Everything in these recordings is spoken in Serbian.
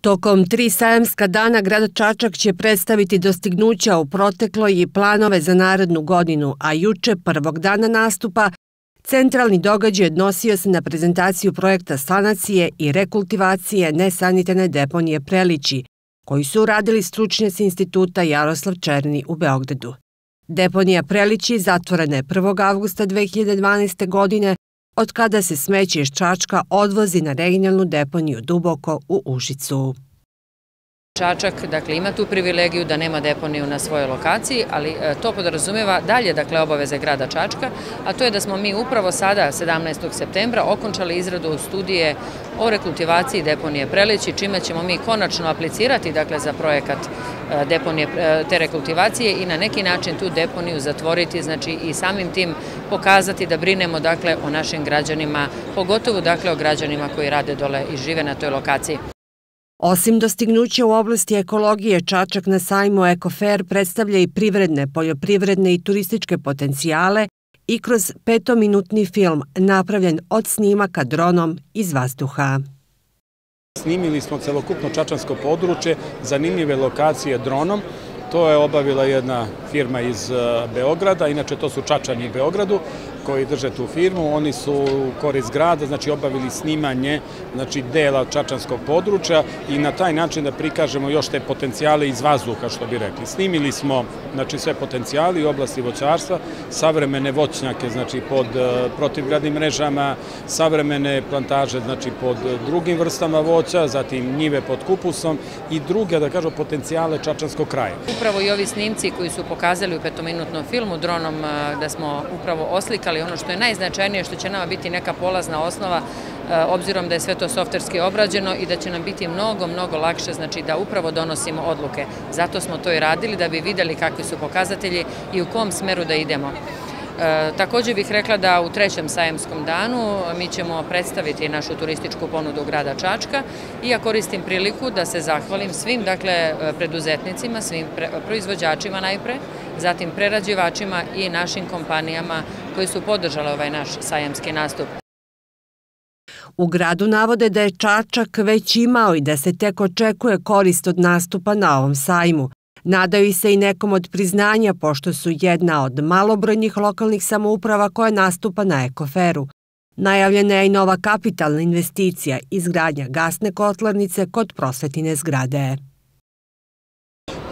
Tokom tri sajamska dana grad Čačak će predstaviti dostignuća u protekloj i planove za narodnu godinu, a juče, prvog dana nastupa, centralni događaj odnosio se na prezentaciju projekta sanacije i rekultivacije nesanitarne deponije Prelići, koji su uradili stručnjaci instituta Jaroslav Černi u Beogradu. Deponija Prelići zatvorena je 1. avgusta 2012. godine od kada se smeće iz Čačka odvozi na regionalnu deponiju duboko u Užicu. Čačak dakle, ima tu privilegiju da nema deponiju na svojoj lokaciji, ali e, to podrazumeva dalje dakle, obaveze grada Čačka, a to je da smo mi upravo sada, 17. septembra, okončali izradu studije o rekultivaciji deponije Prelići, čime ćemo mi konačno aplicirati dakle, za projekat e, deponije, e, te rekultivacije i na neki način tu deponiju zatvoriti, znači i samim tim pokazati da brinemo dakle, o našim građanima, pogotovo dakle, o građanima koji rade dole i žive na toj lokaciji. Osim dostignuća u oblasti ekologije, Čačak na sajmu Ekofer predstavlja i privredne, poljoprivredne i turističke potencijale i kroz petominutni film napravljen od snimaka dronom iz vazduha. Snimili smo celokupno čačansko područje, zanimljive lokacije dronom. To je obavila jedna firma iz e, Beograda, inače to su Čačani u Beogradu koji drže tu firmu, oni su u korist grada, znači obavili snimanje znači, dela čačanskog područja i na taj način da prikažemo još te potencijale iz vazduha, što bi rekli. Snimili smo znači, sve potencijali u oblasti voćarstva, savremene voćnjake znači, pod e, protivgradnim mrežama, savremene plantaže znači, pod drugim vrstama voća, zatim njive pod kupusom i druge, da kažem, potencijale čačanskog kraja. Upravo i ovi snimci koji su pokazali u petominutnom filmu dronom e, da smo upravo oslikali ono što je najznačajnije, što će nama biti neka polazna osnova, e, obzirom da je sve to softverski obrađeno i da će nam biti mnogo, mnogo lakše, znači da upravo donosimo odluke. Zato smo to i radili, da bi videli kakvi su pokazatelji i u kom smeru da idemo. E, takođe bih rekla da u trećem sajemskom danu mi ćemo predstaviti našu turističku ponudu grada Čačka i ja koristim priliku da se zahvalim svim dakle, preduzetnicima, svim proizvođačima najpre, zatim prerađivačima i našim kompanijama koji su podržale ovaj naš sajamski nastup. U gradu navode da je Čačak već imao i da se tek očekuje korist od nastupa na ovom sajmu. Nadaju se i nekom od priznanja pošto su jedna od malobrojnih lokalnih samouprava koja nastupa na ekoferu. Najavljena je i nova kapitalna investicija izgradnja gasne kotlarnice kod prosvetine zgrade.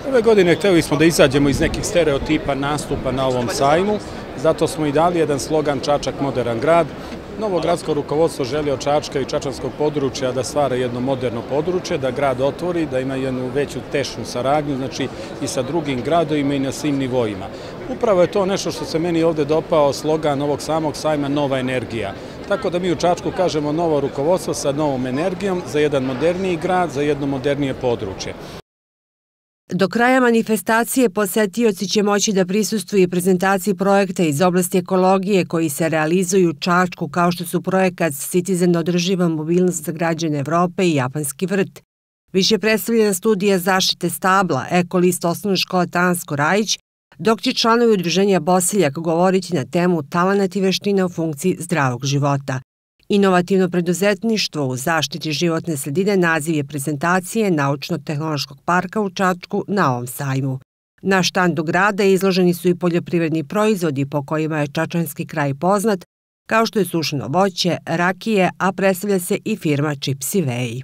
Ove godine hteli smo da izađemo iz nekih stereotipa nastupa na ovom sajmu, zato smo i dali jedan slogan Čačak modern grad. Novo gradsko rukovodstvo želi od Čačka i Čačanskog područja da stvara jedno moderno područje, da grad otvori, da ima jednu veću tešnu saradnju, znači i sa drugim gradovima i na svim nivoima. Upravo je to nešto što se meni ovde dopao slogan ovog samog sajma Nova energija. Tako da mi u Čačku kažemo novo rukovodstvo sa novom energijom za jedan moderniji grad, za jedno modernije područje. Do kraja manifestacije posetioci će moći da prisustuju prezentaciji projekta iz oblasti ekologije koji se realizuju u Čačku kao što su projekat Citizen održiva mobilnost za građane Evrope i Japanski vrt. Više predstavljena studija zaštite stabla, ekolist osnovne škole Tansko Rajić, dok će članovi udruženja Bosiljak govoriti na temu talenat i veštine u funkciji zdravog života. Inovativno preduzetništvo u zaštiti životne sredine naziv je prezentacije Naučno-tehnološkog parka u Čačku na ovom sajmu. Na štandu grada izloženi su i poljoprivredni proizvodi po kojima je Čačanski kraj poznat, kao što je sušeno voće, rakije, a predstavlja se i firma Čipsi Vej.